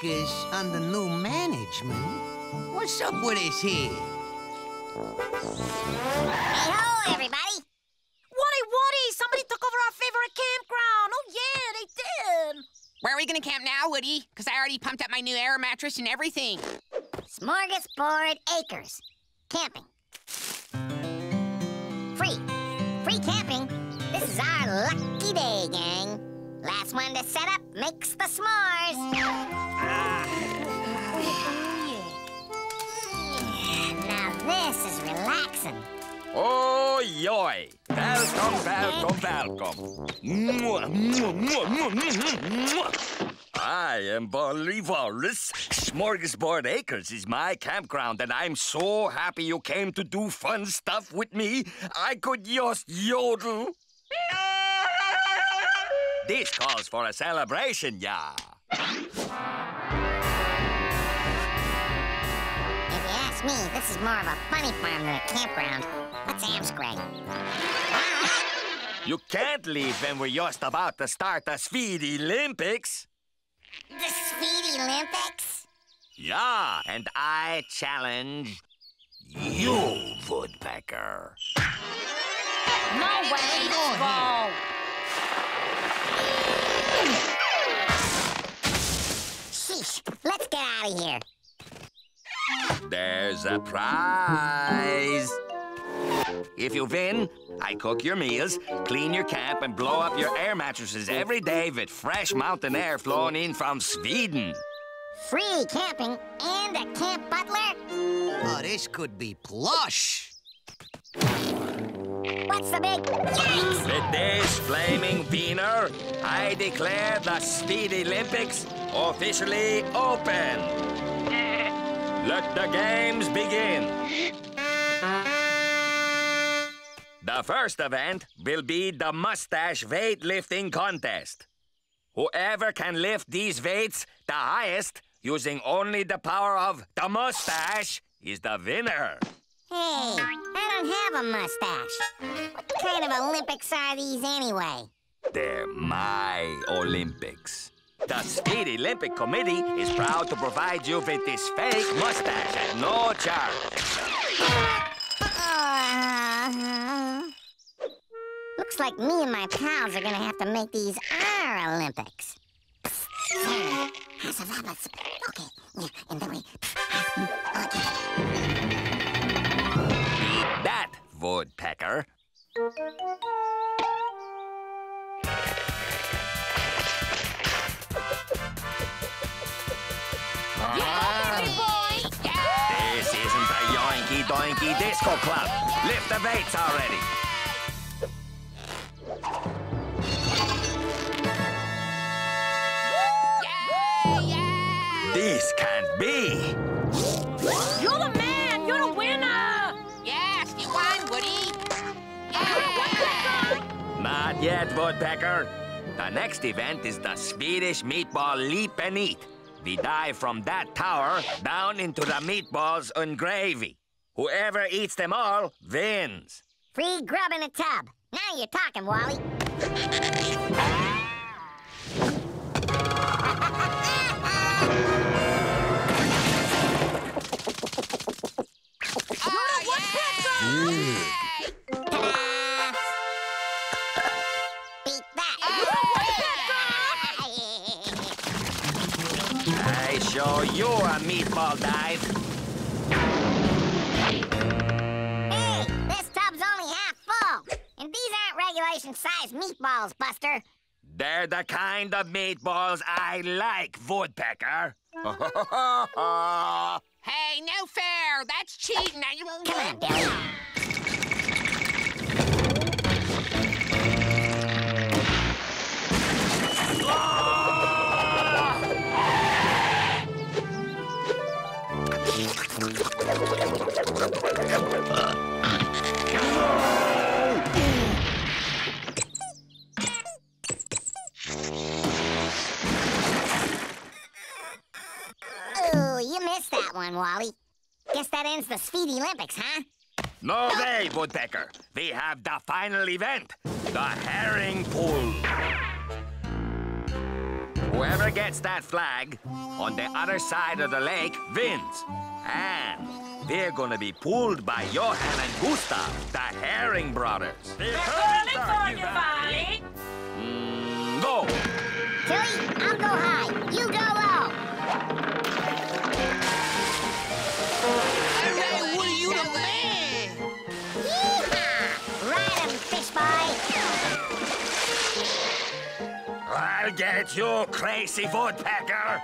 Peaceful Acres under new management? What's up with this here? Hey ho, everybody! Woody, Woody! Somebody took over our favorite campground! Oh, yeah, they did! Where are we gonna camp now, Woody? Because I already pumped up my new air mattress and everything. Smorgasbord Acres. Camping. Free. Free camping. This is our lucky day, gang. Last one to set up makes the s'mores. This is relaxing. Oh, oj! Welcome, welcome, welcome. I am Walrus. Smorgasbord Acres is my campground, and I'm so happy you came to do fun stuff with me. I could just yodel. This calls for a celebration, yeah. Me, this is more of a funny farm than a campground. Let's amscray. You can't leave when we're just about to start the Swede Olympics. The Speedy Olympics? Yeah, and I challenge you, Woodpecker. No way! Let's go! Sheesh, let's get out of here. There's a prize. If you win, I cook your meals, clean your camp, and blow up your air mattresses every day with fresh mountain air flown in from Sweden. Free camping and a camp butler? Oh, this could be plush. What's the big yikes? With this flaming wiener, I declare the Swede Olympics officially open. Let the games begin. The first event will be the mustache weightlifting contest. Whoever can lift these weights the highest using only the power of the mustache is the winner. Hey, I don't have a mustache. What kind of Olympics are these anyway? They're my Olympics. The Swede Olympic Committee is proud to provide you with this fake mustache at no charge. Uh, looks like me and my pals are gonna have to make these our Olympics. Okay, yeah, and then we. Okay. That, woodpecker. This isn't a yoinky doinky disco club. Lift the weights already. This can't be. You're the man! You're the winner! Yes, you won, Woody. Yeah! Not yet, Woodpecker. The next event is the Swedish meatball leap and eat. We dive from that tower down into the meatballs and gravy. Whoever eats them all wins. Free grub in a tub. Now you're talking, Wally. oh, Ta-da! Show you a meatball dive. hey, this tub's only half full. And these aren't regulation size meatballs, Buster. They're the kind of meatballs I like, Woodpecker. Hey, no fair. That's cheating. Now you Come on, Billy. Oh, one, Wally. Guess that ends the Speedy Olympics, huh? No way, Woodpecker. We have the final event. the herring pull. Whoever gets that flag on the other side of the lake wins. And they're gonna be pulled by Johann and Gustav, the herring brothers. Mm, go! Tilly, I'll go high. You go low. All right, Woody, you the man. Yeehaw! Ride 'em, fish boy. I'll get you, crazy woodpecker!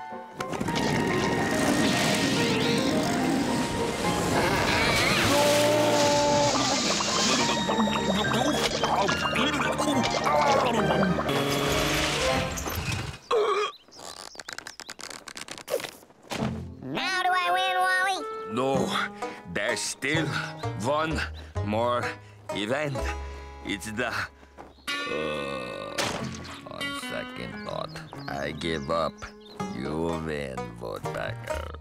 Now do I win, Wally? No, there's still one more event. It's the. Uh, on second thought, I give up. You win, woodpecker.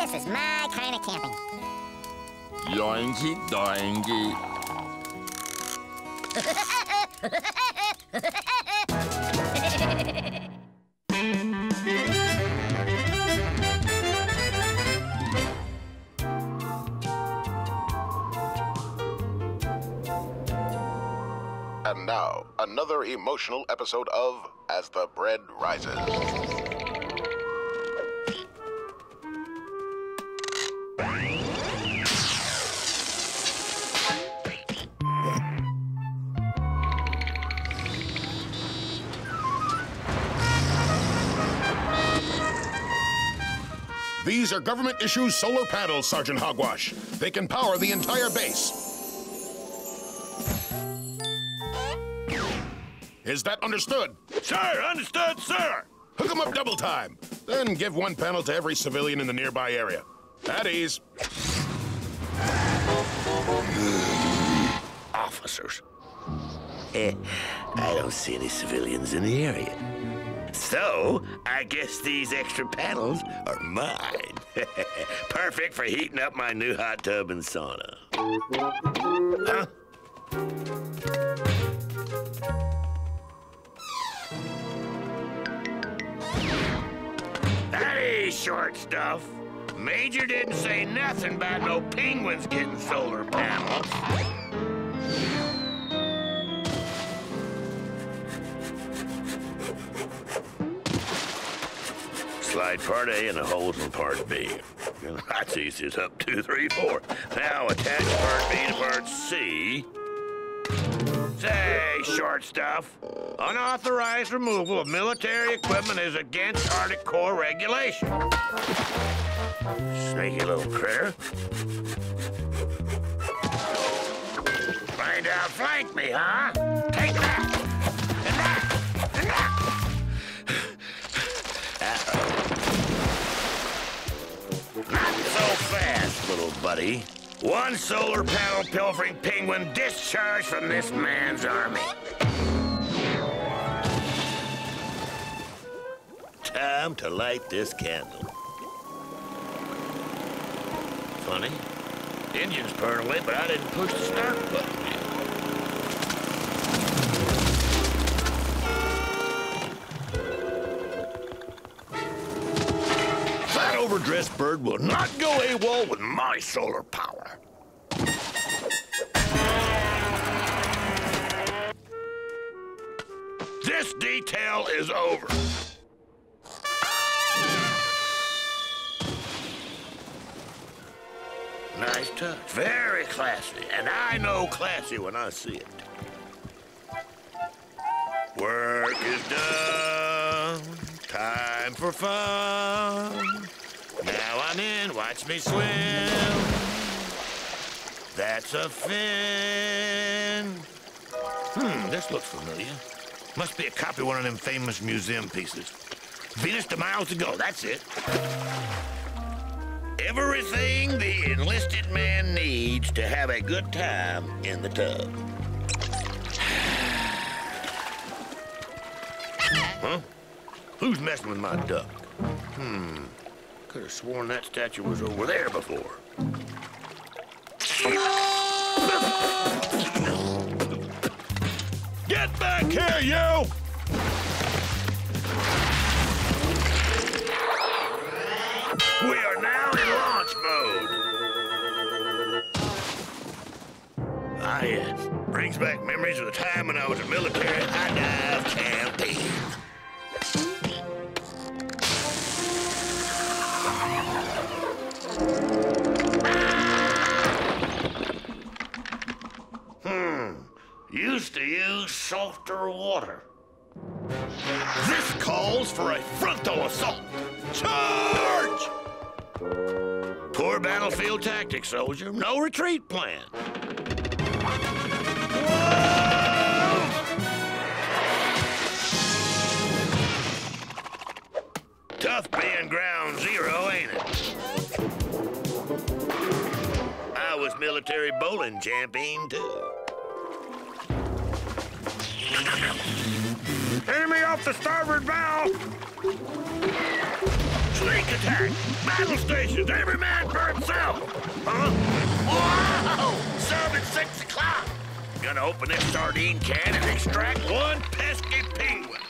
This is my kind of camping. Yoinky doinky. And now, another emotional episode of As the Bread Rises. These are government issued solar panels, Sergeant Hogwash. They can power the entire base. Is that understood? Sir, understood, sir. Hook 'em up double time. Then give one panel to every civilian in the nearby area. At ease. Officers. Eh, I don't see any civilians in the area. So, I guess these extra panels are mine. Perfect for heating up my new hot tub and sauna. Huh? That ain't short stuff. Major didn't say nothing about no penguins getting solar panels. Slide part A and the holes in part B. That's easy as up two, three, four. Now attach part B to part C. Say, short stuff. Unauthorized removal of military equipment is against Arctic Corps regulation. Sneaky little critter. Find out, flank me, huh? Little buddy. One solar panel pilfering penguin discharged from this man's army. Time to light this candle. Funny. the Engine's purring away, but I didn't push the start button. Overdressed bird will not go AWOL with my solar power. This detail is over. Nice touch. Very classy. And I know classy when I see it. Work is done. Time for fun. Now I'm in. Watch me swim. That's a fin. Hmm, this looks familiar. Must be a copy of one of them famous museum pieces. Venus de miles ago, that's it. Everything the enlisted man needs to have a good time in the tub. Huh? Who's messing with my duck? Hmm. Could have sworn that statue was over there before. Get back here, you! We are now in launch mode. Ah, yeah. Brings back memories of the time when I was a military high dive campaign. Used to use softer water. This calls for a frontal assault. Charge! Poor battlefield tactics, soldier. No retreat plan. Tough being ground zero, ain't it? I was military bowling champion, too. Enemy off the starboard bow! Sneak attack! Battle stations! Every man for himself! Huh? Whoa! At six o'clock! Gonna open this sardine can and extract one pesky penguin.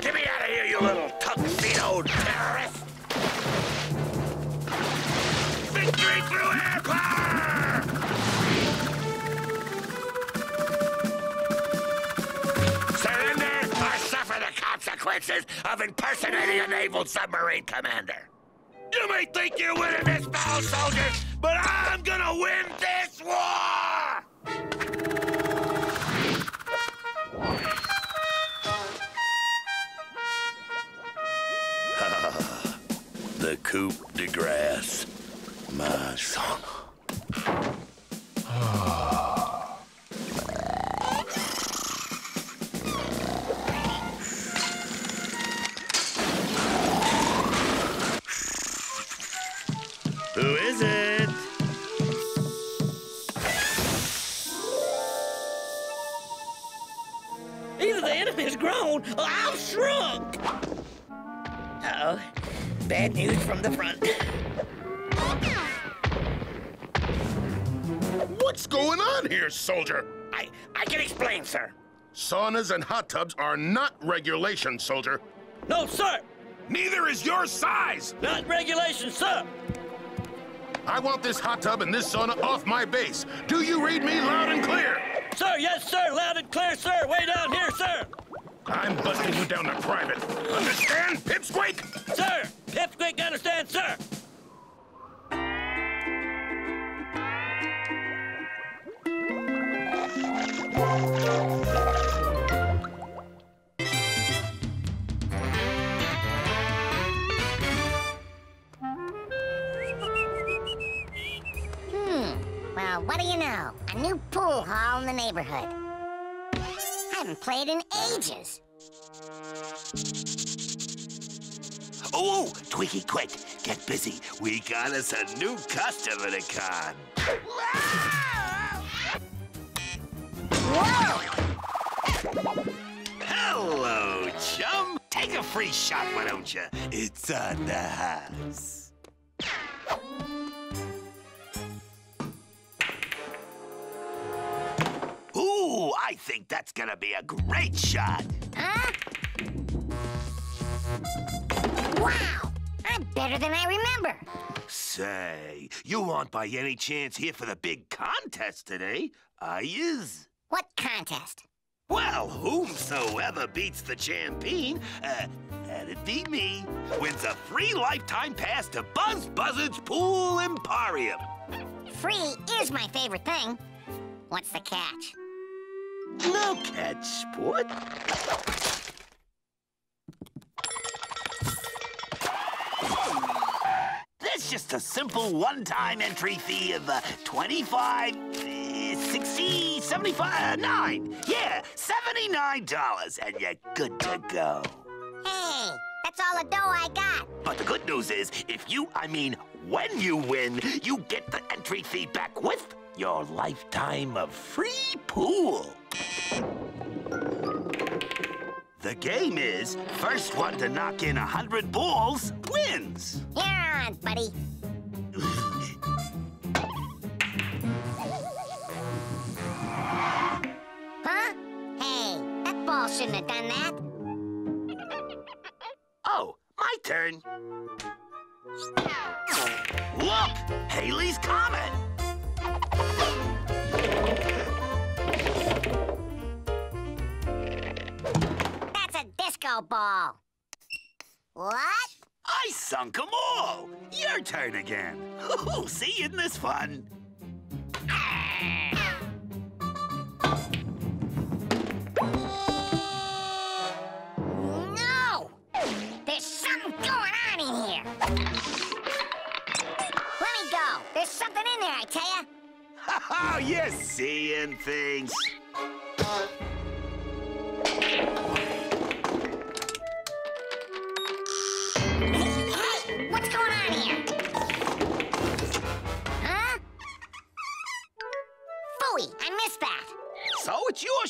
Get me out of here, you little tuxedo terrorist! Victory through air power! Consequences of impersonating a naval submarine commander. You may think you're winning this battle, soldiers, but I'm gonna win this war! the coup de grace, my son. Ah. It? Either the enemy's grown or I've shrunk. Uh-oh. Bad news from the front. What's going on here, soldier? I, I can explain, sir. Saunas and hot tubs are not regulation, soldier. No, sir. Neither is your size. Not regulation, sir. I want this hot tub and this sauna off my base. Do you read me loud and clear? Sir, yes, sir. Loud and clear, sir. Way down here, sir. I'm busting you down to private. Understand, pipsqueak? Sir. Pipsqueak, understand, sir. Hmm. Well, what do you know? A new pool hall in the neighborhood. I haven't played in ages. Oh, Twiggy, quick. Get busy. We got us a new customer to con. Hello, chum. Take a free shot, why don't you? It's on the house. Ooh, I think that's gonna be a great shot. Huh? Wow! I'm better than I remember. Say, you aren't by any chance here for the big contest today, are yous? What contest? Well, whomsoever beats the champion, uh, that'd be me, wins a free lifetime pass to Buzz Buzzard's Pool Emporium. Free is my favorite thing. What's the catch? No catch, sport. That's just a simple one-time entry fee of uh, 25, uh, 60, 75, uh, 9. Yeah, $79, and you're good to go. Hey, that's all the dough I got. But the good news is, if you, I mean, when you win, you get the entry fee back with your lifetime of free pool. The game is first one to knock in a hundred balls wins. On, buddy. Huh? Hey, that ball shouldn't have done that. Oh, my turn. Look, Halley's Comet. Disco ball. What? I sunk 'em all. Your turn again. See, isn't this fun? No! There's something going on in here. Let me go. There's something in there, I tell ya. Oh, you're seeing things.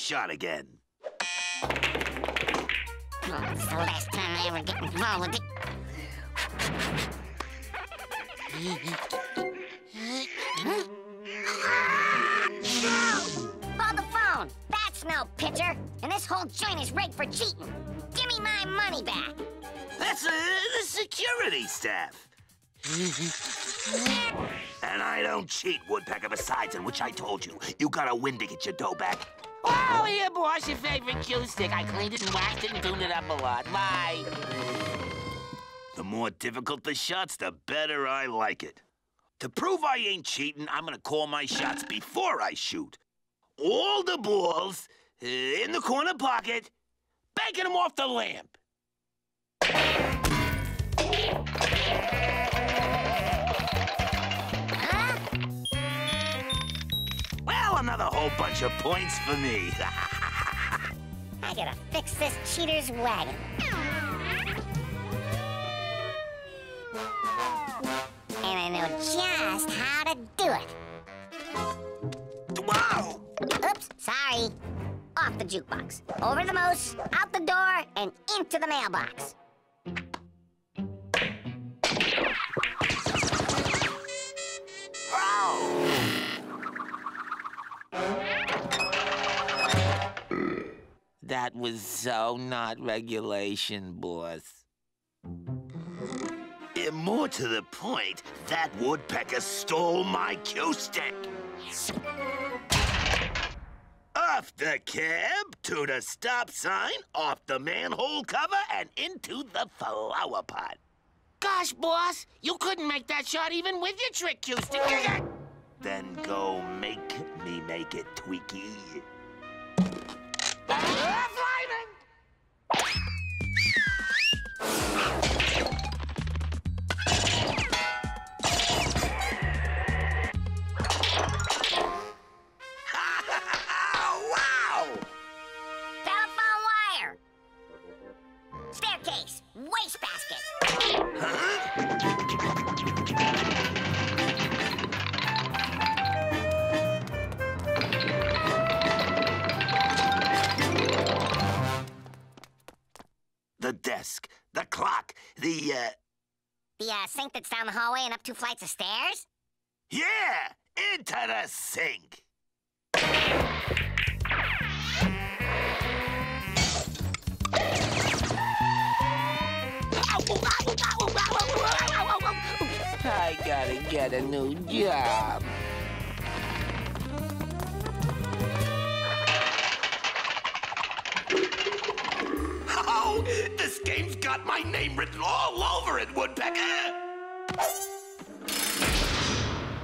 Shot again. Oh, it's the last time I ever get involved with it. Hold the phone. That's no pitcher. And this whole joint is rigged for cheating. Give me my money back. That's uh, the security staff. and I don't cheat, Woodpecker. Besides, in which I told you, you gotta win to get your dough back. Oh, here, boss, your favorite cue stick. I cleaned it and waxed it and tuned it up a lot. Bye. The more difficult the shots, the better I like it. To prove I ain't cheating, I'm gonna call my shots before I shoot. All the balls uh, in the corner pocket, banking them off the lamp. Another whole bunch of points for me. I gotta fix this cheater's wagon. And I know just how to do it. wow! Oops, sorry. Off the jukebox, over the moose, out the door, and into the mailbox. That was so not regulation, boss. And more to the point, that woodpecker stole my cue stick. Off the cab, to the stop sign, off the manhole cover, and into the flower pot. Gosh, boss, you couldn't make that shot even with your trick cue stick. Then go make me make it, Tweaky. Ah, Flyman! The, uh, The uh, sink that's down the hallway and up two flights of stairs? yeah, into the sink. I gotta get a new job. This game's got my name written all over it, Woodpecker.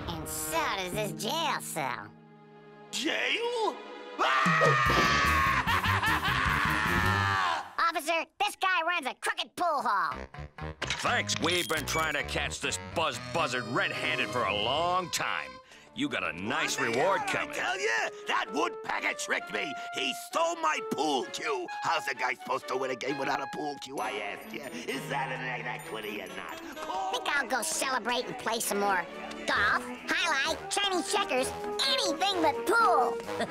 And so does this jail cell. Jail? Officer, this guy runs a crooked pool hall. Thanks, we've been trying to catch this buzz buzzard red-handed for a long time. You got a nice reward coming. I tell you, that woodpecker tricked me. He stole my pool cue. How's a guy supposed to win a game without a pool cue, I ask you? Is that an equity or not? Pool I think I'll go celebrate and play some more. Golf, highlight, Chinese checkers, anything but pool.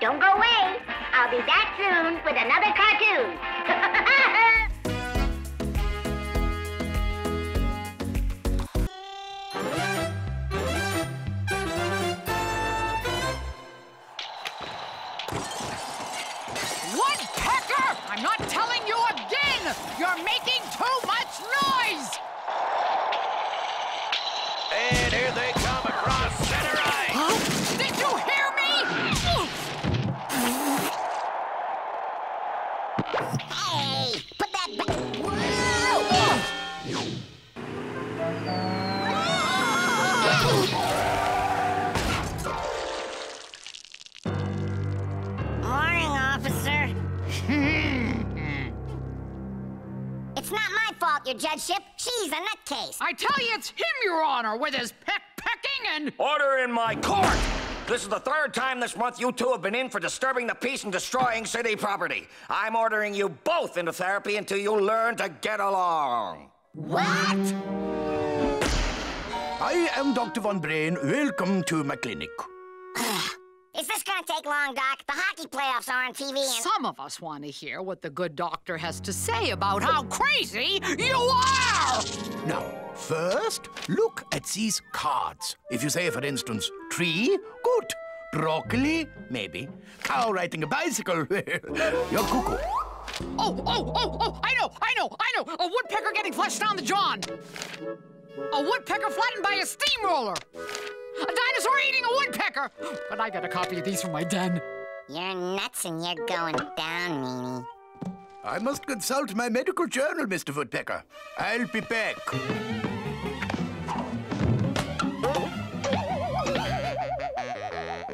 Don't go away. I'll be back soon with another cartoon. You're making too much noise! And your judgeship. She's a nutcase. I tell you, it's him, Your Honor, with his peck pecking and. Order in my court! This is the third time this month you two have been in for disturbing the peace and destroying city property. I'm ordering you both into therapy until you learn to get along. What? I am Dr. Von Brain. Welcome to my clinic. Is this gonna take long, Doc? The hockey playoffs are on TV and... Some of us want to hear what the good doctor has to say about how crazy you are! Now, first, look at these cards. If you say, for instance, tree, good. Broccoli, maybe. Cow riding a bicycle, you're cuckoo. Oh, oh, oh, oh, I know, I know, I know! A woodpecker getting flushed down the john! A woodpecker flattened by a steamroller! A dinosaur eating a woodpecker! But I got a copy of these from my den. You're nuts and you're going down, Meany. I must consult my medical journal, Mr. Woodpecker. I'll be back.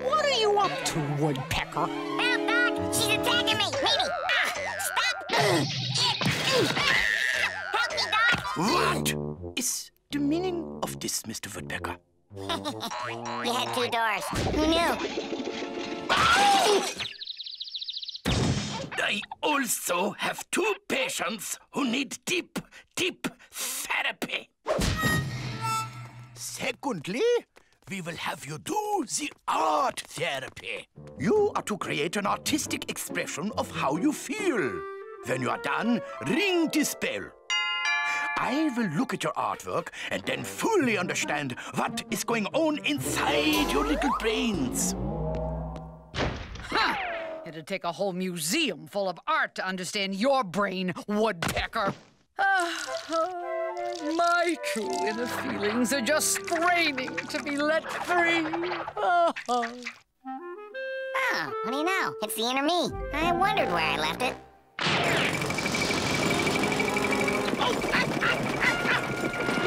What are you up to, woodpecker? Help, Doc! She's attacking me! Meany! Ah! Stop! Help me, Doc! What this, Mr. Woodpecker? You had two doors. Who knew? I also have two patients who need deep, deep therapy. Secondly, we will have you do the art therapy. You are to create an artistic expression of how you feel. When you are done, ring this bell. I will look at your artwork and then fully understand what is going on inside your little brains. Huh! It'd take a whole museum full of art to understand your brain, woodpecker. Ah, my true inner feelings are just straining to be let free. Ah, ah. Oh, what do you know? It's the inner me. I wondered where I left it. Woodpecker! Hey, don't hog the ride! Whee! Whoa!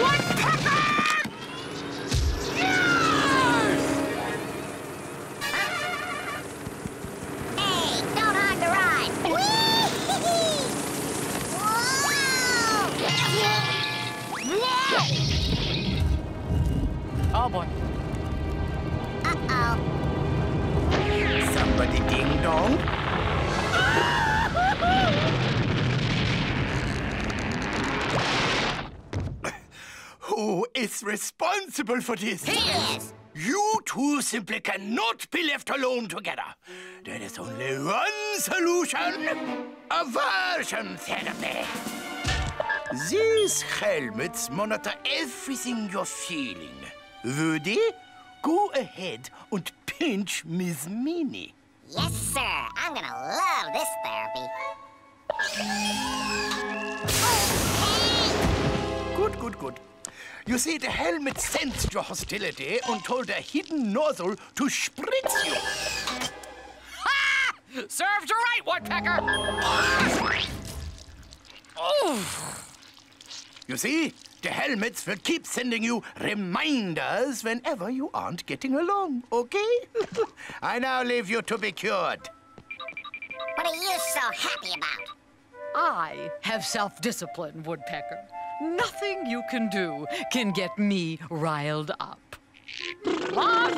Oh boy. Uh-oh. Somebody ding dong? Who is responsible for this? He is. You two simply cannot be left alone together. There is only one solution aversion therapy. These helmets monitor everything you're feeling. Woody, go ahead and pinch Miss Minnie. Yes, sir. I'm gonna love this therapy. Good, good, good. You see, the helmet sensed your hostility and told a hidden nozzle to spritz you. Ha! Serves you right, woodpecker. Oh, You see, the helmets will keep sending you reminders whenever you aren't getting along, okay? I now leave you to be cured. What are you so happy about? I have self-discipline, woodpecker. Nothing you can do can get me riled up. Oh,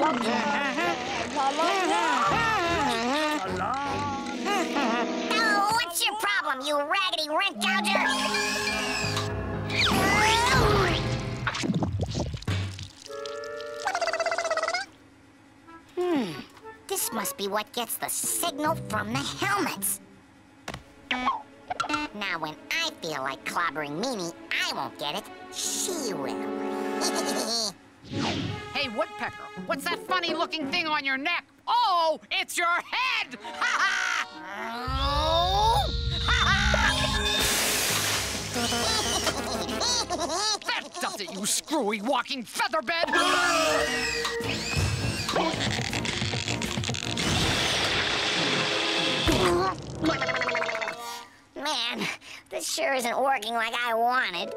what's your problem, you raggedy rent gouger? Hmm, this must be what gets the signal from the helmets. Now, when I feel like clobbering Mimi, I won't get it. She will. Hey, Woodpecker, what's that funny looking thing on your neck? Oh, it's your head! Ha ha! That does it, you screwy walking featherbed! Man, this sure isn't working like I wanted.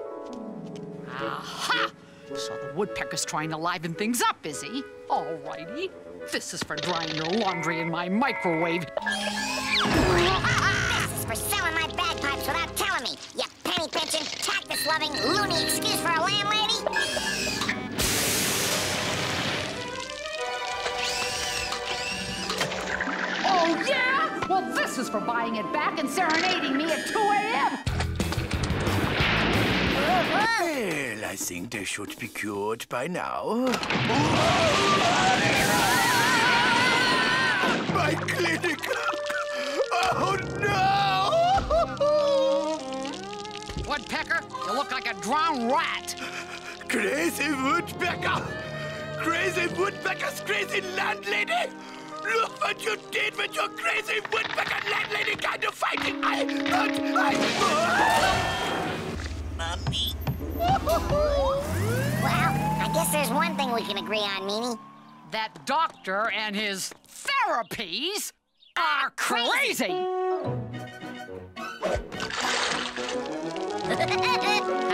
Aha! So the woodpecker's trying to liven things up, is he? All righty. This is for drying your laundry in my microwave. This is for selling my bagpipes without telling me, you penny pinching, cactus loving, loony excuse for a landlady. Oh, yeah? Well, this is for buying it back and serenading me at 2 a.m. Well, I think they should be cured by now. My clinic! Oh no! Woodpecker, you look like a drowned rat. Crazy woodpecker! Crazy woodpecker's crazy landlady! Look what you did with your crazy woodpecker landlady kind of fighting! I... I... Mommy. Well, I guess there's one thing we can agree on, Mimi. That doctor and his therapies are crazy.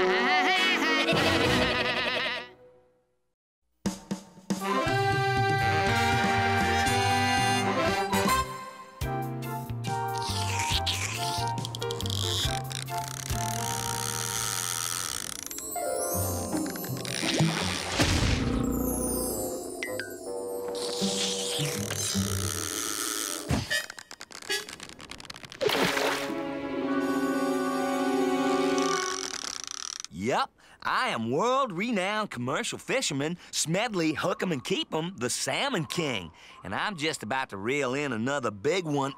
Yep, I am world-renowned commercial fisherman Smedley Hook'em and Keep'em, the Salmon King, and I'm just about to reel in another big one.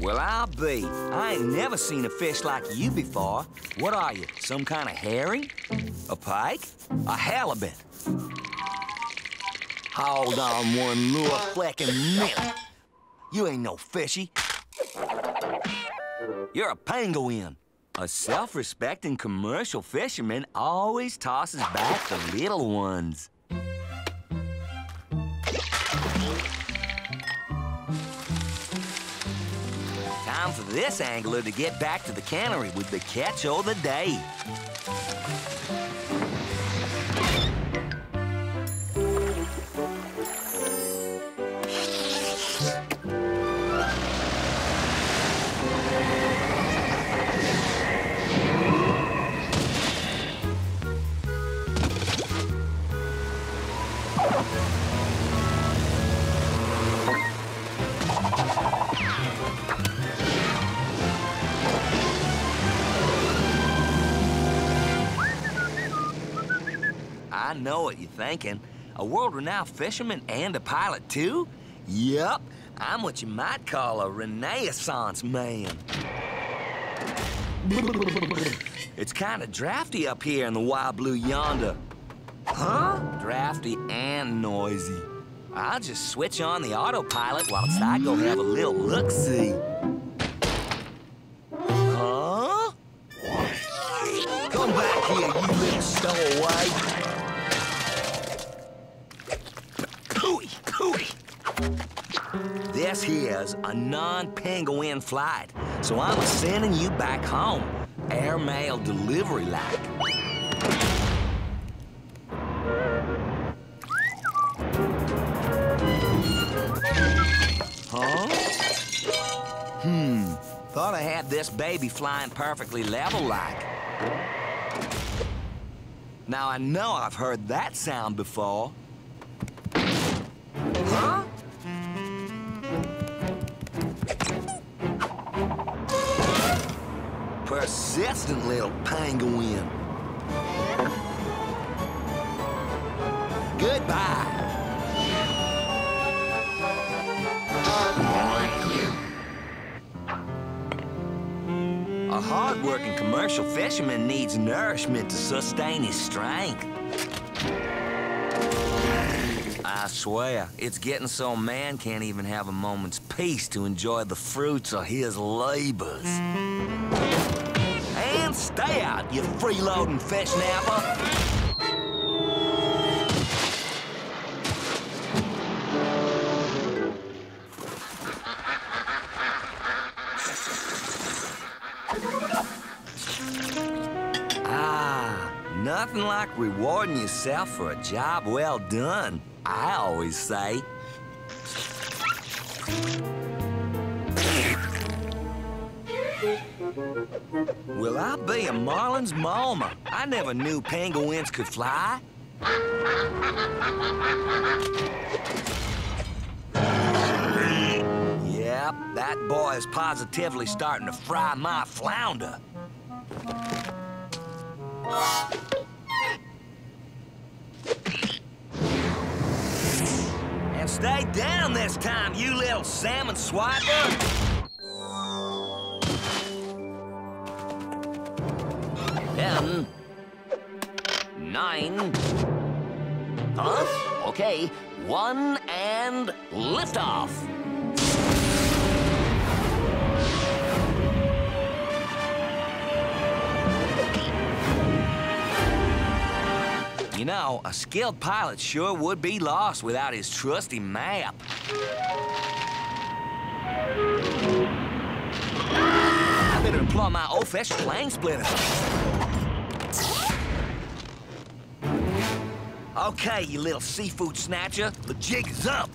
Well, I'll be. I ain't never seen a fish like you before. What are you, some kind of herring? A pike? A halibut? Hold on one lure flecking minute. You ain't no fishy. You're a penguin. A self-respecting commercial fisherman always tosses back the little ones. Time for this angler to get back to the cannery with the catch of the day. I know what you're thinking. A world-renowned fisherman and a pilot, too? Yup, I'm what you might call a renaissance man. It's kind of drafty up here in the wild blue yonder. Huh? Drafty and noisy. I'll just switch on the autopilot whilst I go have a little look-see. This here's a non-penguin flight, so I'm sending you back home. Airmail delivery like. Huh? Hmm. Thought I had this baby flying perfectly level like. Now I know I've heard that sound before. Huh? persistent little penguin. Goodbye. A hard-working commercial fisherman needs nourishment to sustain his strength. I swear, it's getting so man can't even have a moment's peace to enjoy the fruits of his labors. Stay out, you freeloading fish napper! Ah, nothing like rewarding yourself for a job well done, I always say. Will I be a Marlin's mama? I never knew penguins could fly. Yep, that boy is positively starting to fry my flounder. And stay down this time, you little salmon swiper! Ten. Nine. Huh? Okay. One and liftoff. You know, a skilled pilot sure would be lost without his trusty map. I better employ my old-fashioned plane splitter. Okay, you little seafood snatcher, the jig is up.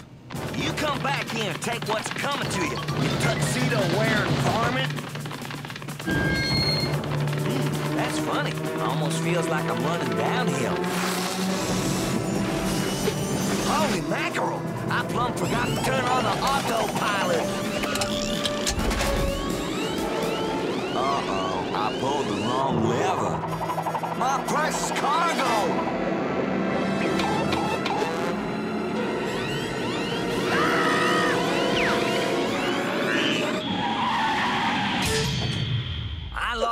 You come back here and take what's coming to you, you tuxedo-wearing varmint. Hmm, that's funny. Almost feels like I'm running downhill. Holy mackerel! I plumb forgot to turn on the autopilot. Uh-oh, I pulled the wrong lever. My precious cargo!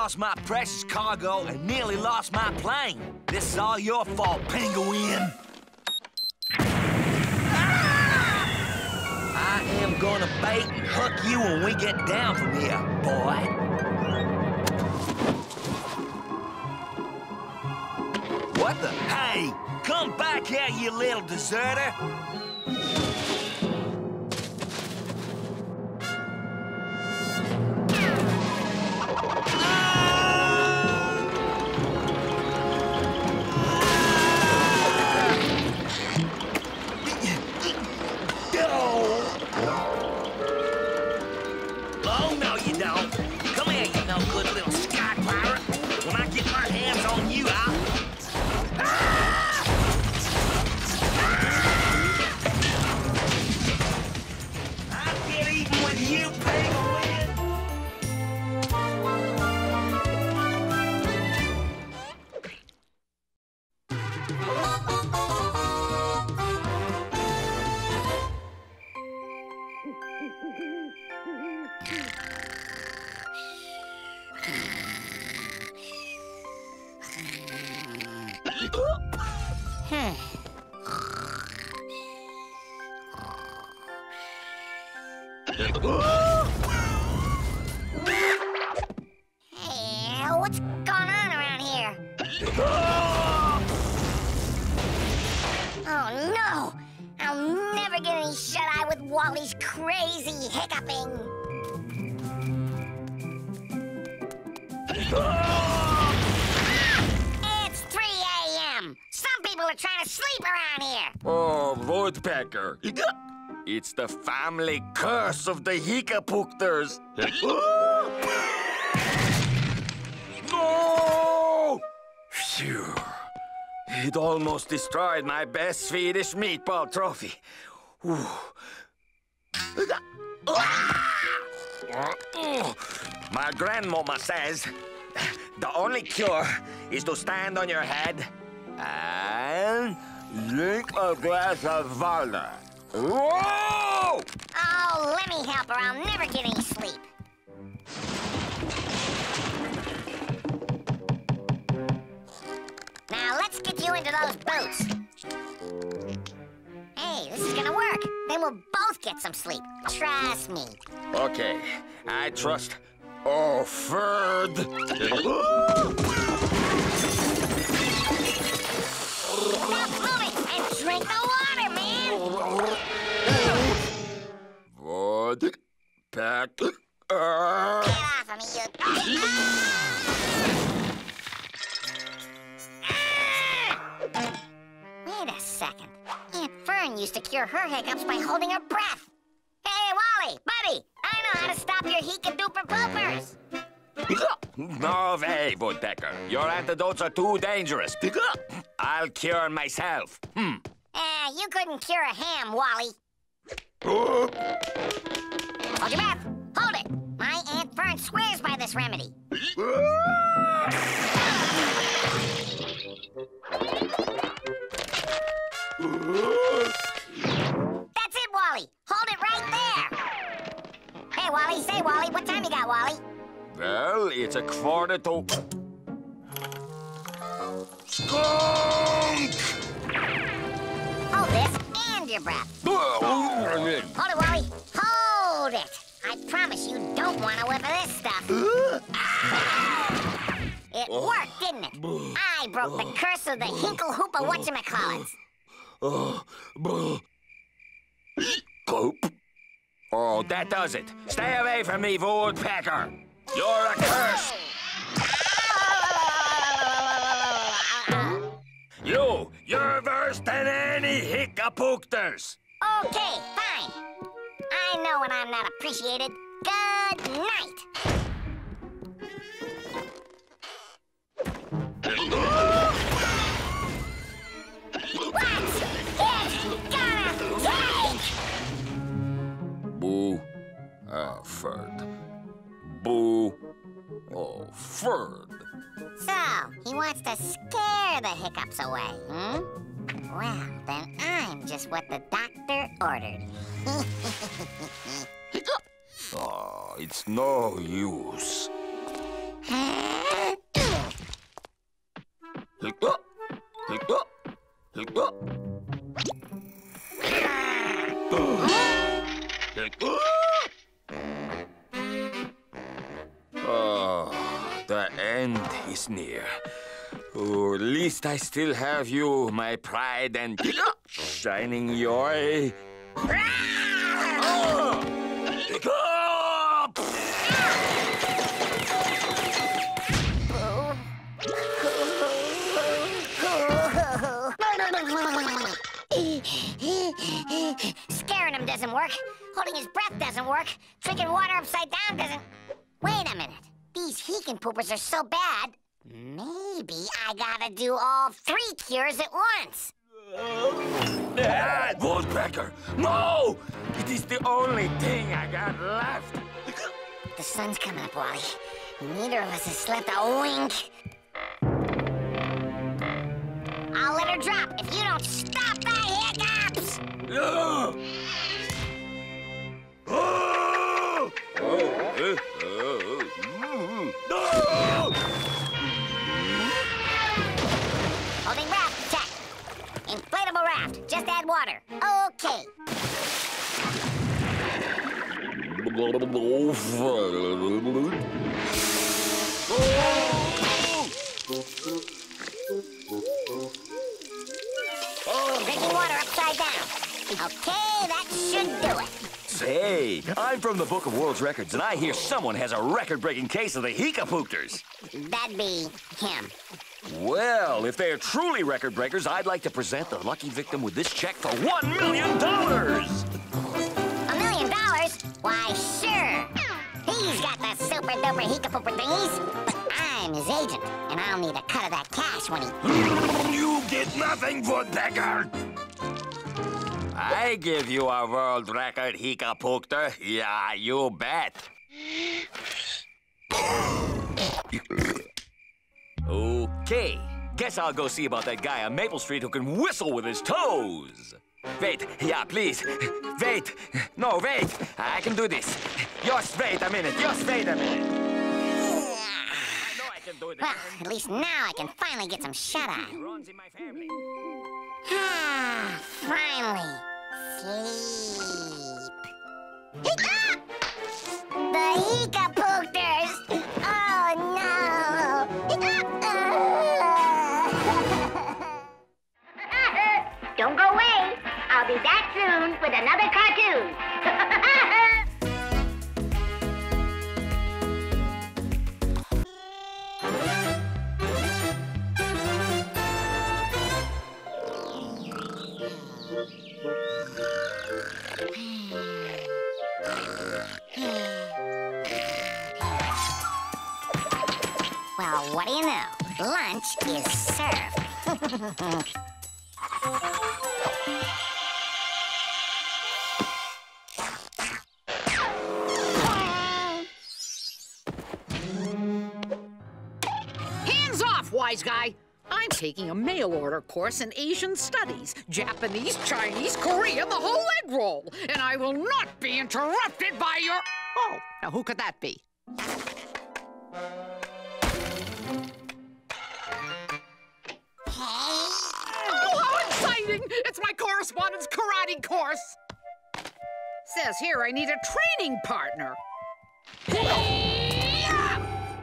Lost my precious cargo and nearly lost my plane. This is all your fault, penguin. Ah! I am gonna bait and hook you when we get down from here, boy. What the? Hey, come back here, you little deserter. Wally's crazy hiccuping. It's 3 a.m. Some people are trying to sleep around here. Oh, Woodpecker. It's the family curse of the Hickapoocters. no! Phew. It almost destroyed my best Swedish meatball trophy. Ooh. My grandmama says the only cure is to stand on your head and drink a glass of vodka. Whoa! Oh, let me help her. I'll never get any sleep. Now let's get you into those boots. Hey, this is gonna work. Then we'll both get some sleep. Trust me. Okay, I trust. Oh, Ferd. Stop moving and drink the water, man. Woodpecker. Get off of me, you. Ah! Wait a second. Aunt Fern used to cure her hiccups by holding her breath. Hey, Wally, buddy, I know how to stop your hika-duper poopers. No way, Woodpecker. Your antidotes are too dangerous. I'll cure myself. Hmm. Eh, you couldn't cure a ham, Wally. Hold your breath. Hold it. My Aunt Fern swears by this remedy. That's it, Wally. Hold it right there. Hey, Wally, say, Wally, what time you got, Wally? Well, it's a quarter to. Skunk! Hold this and your breath. Hold it, Wally. Hold it. I promise you don't want to whiff this stuff. it worked, didn't it? I broke the curse of the Hinkle Hoopa whatchamacallits. Coop. Oh, that does it. Stay away from me, Woodpecker. You're a curse. You, you're worse than any hickapoocters. Okay, fine. I know when I'm not appreciated. Good night. Boo. Ah, Ferd. Boo. Oh, Ferd. So, he wants to scare the hiccups away, hmm? Well, then I'm just what the doctor ordered. Hiccup. Oh, it's no use. I still have you, my pride and shining joy. Scaring him doesn't work. Holding his breath doesn't work. Drinking water upside down doesn't. Wait a minute. These Heekin poopers are so bad. Maybe I gotta do all three cures at once. Ah, Woodpecker! No! It is the only thing I got left. The sun's coming up, Wally. Neither of us has slept a wink. I'll let her drop if you don't stop the hiccups! No! Water. Okay. Drinking water upside down. Okay, that should do it. Say, I'm from the Book of World's Records, and I hear someone has a record-breaking case of the Hikapoopters. That'd be him. Well, if they're truly record breakers, I'd like to present the lucky victim with this check for one million dollars. A million dollars? Why, sure. He's got the super duper hika-pooper thingies, but I'm his agent, and I'll need a cut of that cash when he... Hmm, you get nothing, Woodpecker. I give you a world record, Hikapookter. Yeah, you bet. Okay, guess I'll go see about that guy on Maple Street who can whistle with his toes. Wait, yeah, please. Wait. No, wait. I can do this. Just wait a minute. Just wait a minute. I I can do the Well, at least now I can finally get some shut-eye. Runs in my family. Ah, finally. Sleep. Hika! I'll be back soon with another cartoon. Well, what do you know? Lunch is served. wise guy! I'm taking a mail order course in Asian studies, Japanese, Chinese, Korean, the whole egg roll, and I will not be interrupted by your. Oh, now who could that be? Oh, how exciting! It's my correspondence karate course. Says here I need a training partner.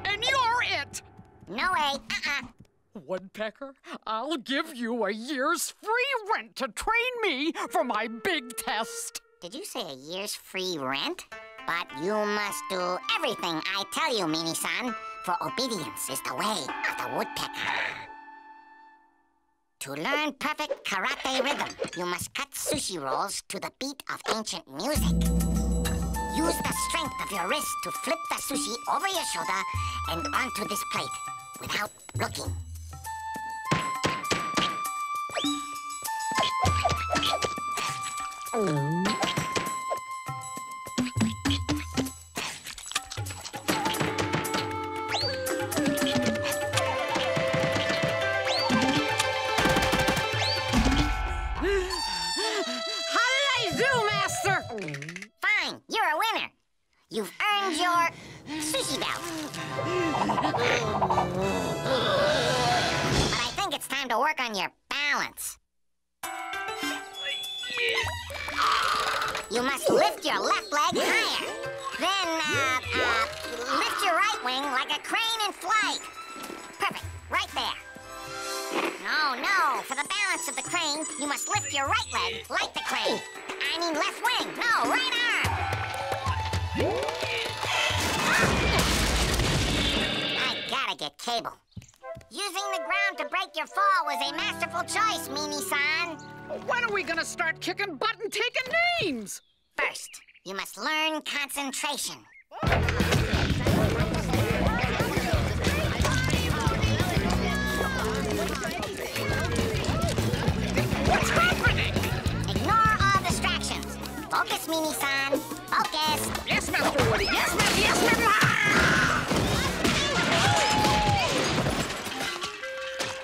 And you're it! No way. Uh-uh. Woodpecker, I'll give you a year's free rent to train me for my big test. Did you say a year's free rent? But you must do everything I tell you, Meany-san, for obedience is the way of the woodpecker. To learn perfect karate rhythm, you must cut sushi rolls to the beat of ancient music. Use the strength of your wrist to flip the sushi over your shoulder and onto this plate without looking. But I think it's time to work on your balance. You must lift your left leg higher. Then, uh, uh, lift your right wing like a crane in flight. Perfect, right there. No, no, for the balance of the crane, you must lift your right leg like the crane. I mean left wing, no, right arm. I gotta get cable. Using the ground to break your fall was a masterful choice, Meany-san. When are we gonna start kicking butt and taking names? First, you must learn concentration. What's happening? Ignore all distractions. Focus, Meany-san. Focus. Yes, Master Woody. Yes, Master. Yes, Master. Ah!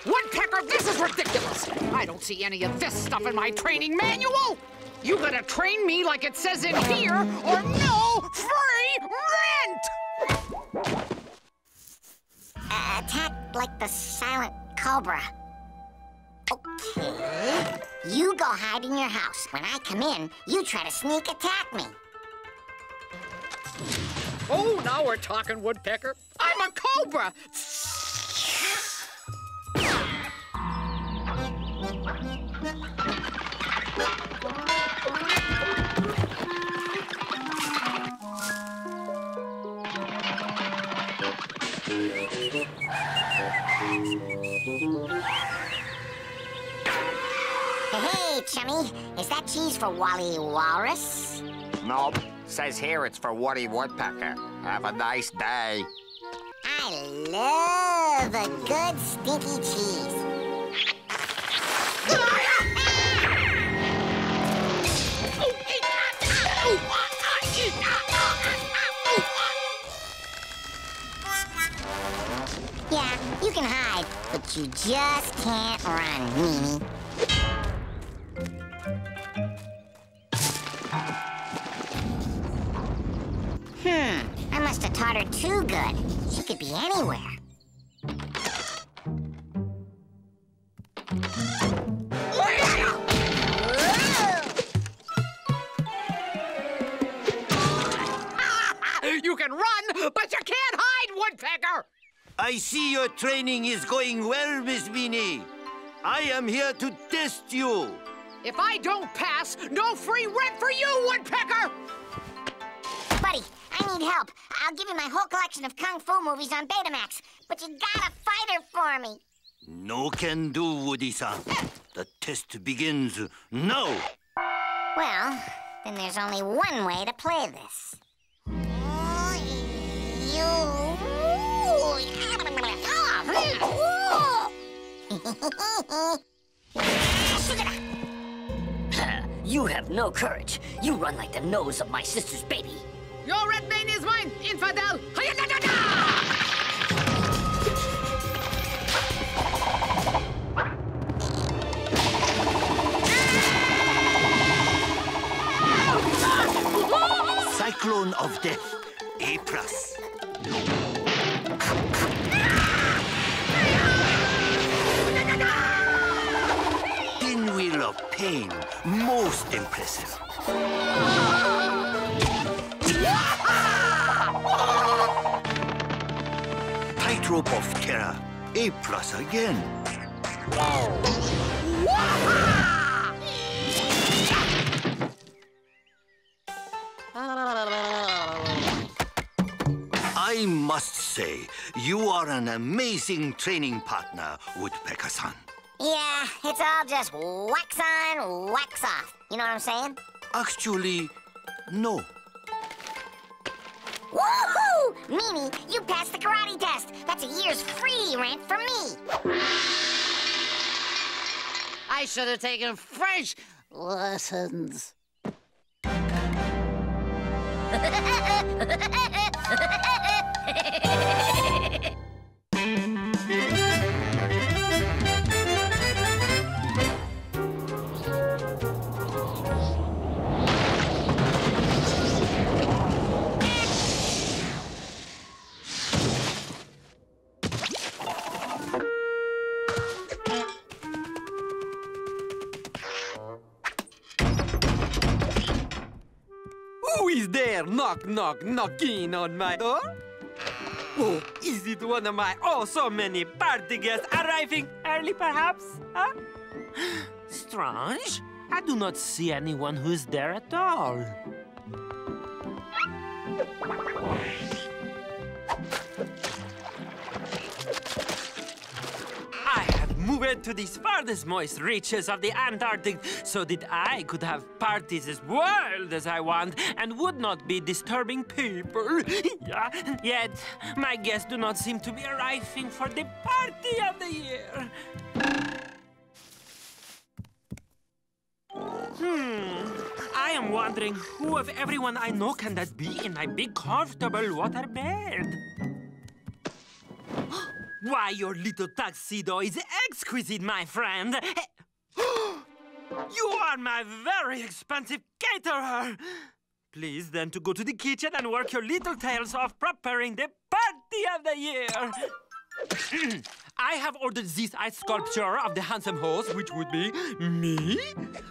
Woodpecker, this is ridiculous. I don't see any of this stuff in my training manual. You gotta train me like it says in here, or no free rent. Uh, attack like the silent cobra. Okay. You go hide in your house. When I come in, you try to sneak attack me. Oh, now we're talking, Woodpecker. I'm a cobra. Hey, hey, chummy. Is that cheese for Wally Walrus? Nope. Says here it's for Woody Woodpecker. Have a nice day. I love a good stinky cheese. Yeah, you can hide, but you just can't run, Meany. Hmm, I must have taught her too good. She could be anywhere. You can run, but you can't hide, Woodpecker! I see your training is going well, Miss Meany. I am here to test you. If I don't pass, no free rent for you, Woodpecker! Buddy, I need help. I'll give you my whole collection of Kung Fu movies on Betamax, but you gotta fight her for me. No can do, Woody-san. The test begins now. Well, then there's only one way to play this. Oh, you have no courage. You run like the nose of my sister's baby. Your red mane is mine, infidel! Impressive. Tightrope of Terror, A plus again. I must say, you are an amazing training partner, Woodpecker-san. Yeah, it's all just wax on, wax off. You know what I'm saying? Actually, no. Woohoo! Meany, you passed the karate test. That's a year's free rent for me. I should have taken French lessons. there knock knock knocking on my door? Oh, is it one of my oh so many party guests arriving early perhaps? Huh? Strange. I do not see anyone who's there at all. Moved to these farthest moist reaches of the Antarctic so that I could have parties as wild as I want and would not be disturbing people. Yet, my guests do not seem to be arriving for the party of the year. Hmm. I am wondering who of everyone I know can that be in my big comfortable water bed? Why, your little tuxedo is exquisite, my friend. you are my very expensive caterer. Please then to go to the kitchen and work your little tails off preparing the party of the year. I have ordered this ice sculpture of the handsome host, which would be me.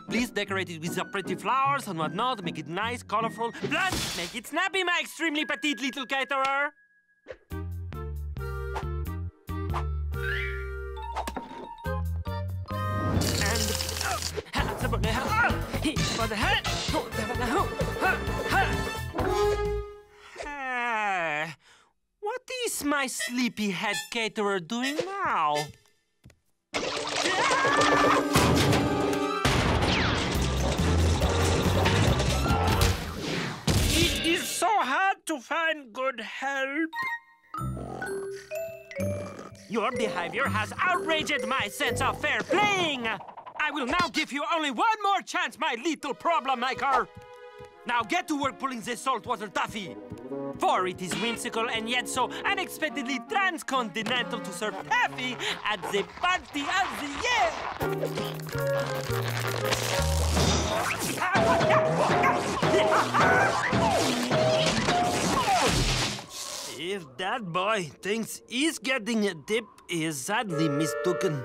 Please decorate it with some pretty flowers and whatnot. Make it nice, colorful. Plus, make it snappy, my extremely petite little caterer. What is my sleepyhead caterer doing now? It is so hard to find good help. Your behavior has outraged my sense of fair playing. I will now give you only one more chance, my little problem maker. Now get to work pulling the saltwater taffy. For it is whimsical and yet so unexpectedly transcontinental to serve taffy at the party of the year. If that boy thinks he's getting a dip, he is sadly mistaken.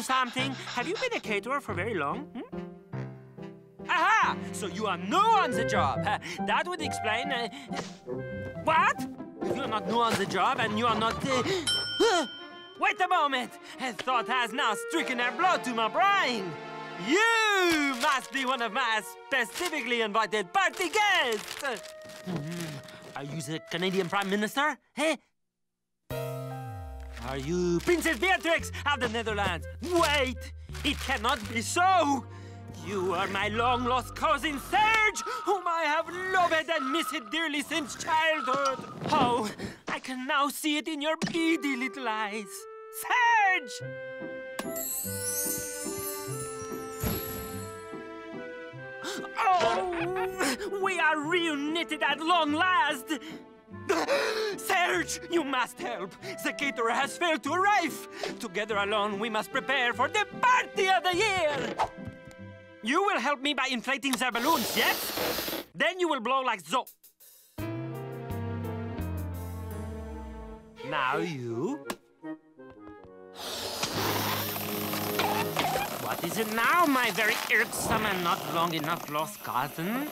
You something? Have you been a caterer for very long? hmm? Ah, so you are new on the job. Uh, that would explain. Uh, what? If you're not new on the job and you are not. Uh, wait a moment! A thought has now stricken a blow to my brain. You must be one of my specifically invited party guests. Hmm, are you the Canadian Prime Minister? Hey? Are you Princess Beatrix of the Netherlands? Wait! It cannot be so! You are my long-lost cousin Serge, whom I have loved and missed dearly since childhood. Oh, I can now see it in your beady little eyes. Serge! Oh, we are reunited at long last. Serge, you must help. The caterer has failed to arrive. Together alone, we must prepare for the party of the year. You will help me by inflating the balloons, yes? Then you will blow like so. Now you. What is it now, my very irksome and not long enough lost cousin?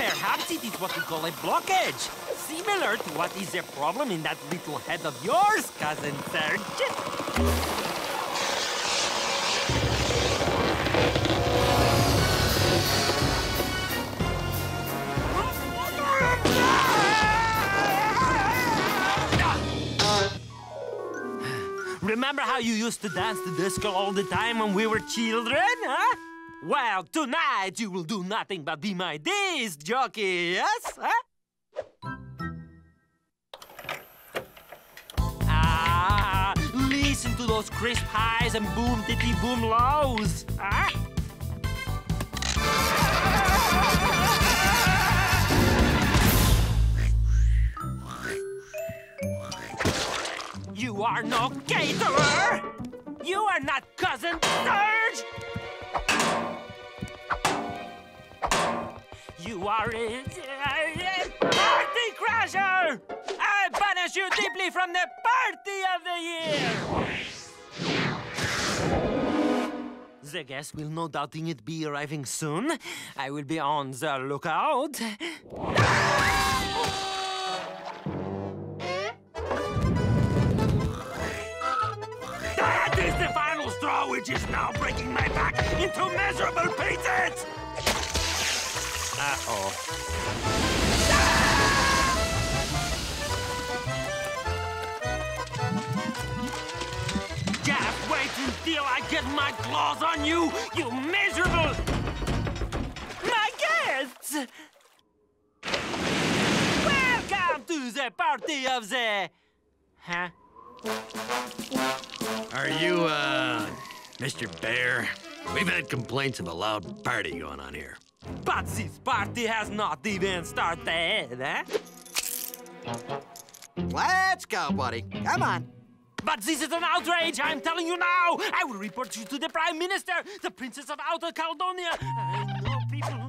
Perhaps it is what we call a blockage. Similar to what is the problem in that little head of yours, cousin Serge. Remember how you used to dance the disco all the time when we were children, huh? Well, tonight you will do nothing but be my disc jockey, yes? Huh? Ah, listen to those crisp highs and boom titty boom lows, huh? You are no caterer! You are not cousin Serge! You are a, a, a party crasher! I banish you deeply from the party of the year! The guests will no doubting it be arriving soon. I will be on the lookout. That is the final straw which is now breaking my back into miserable pieces! Uh-oh. Just wait until I get my claws on you, you miserable... My guests! Welcome to the party of the... Huh? Are you, uh, Mr. Bear? We've had complaints of a loud party going on here. But this party has not even started, eh? Let's go, buddy. Come on. But this is an outrage, I'm telling you now! I will report you to the Prime Minister, the Princess of Outer Caledonia! People.